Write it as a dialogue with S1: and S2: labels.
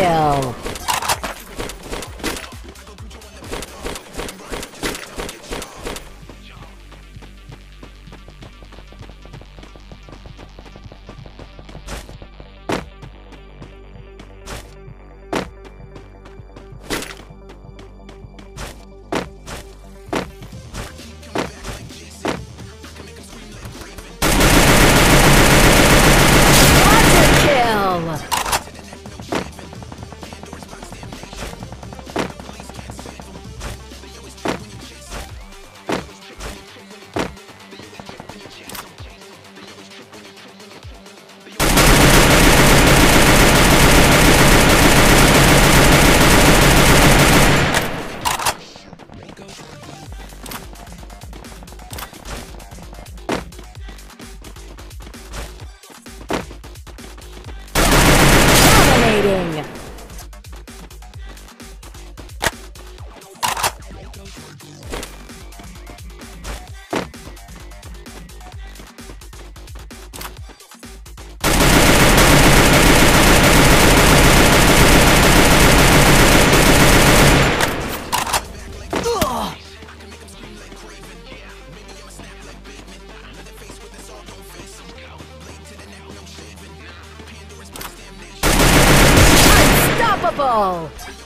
S1: kill. Double!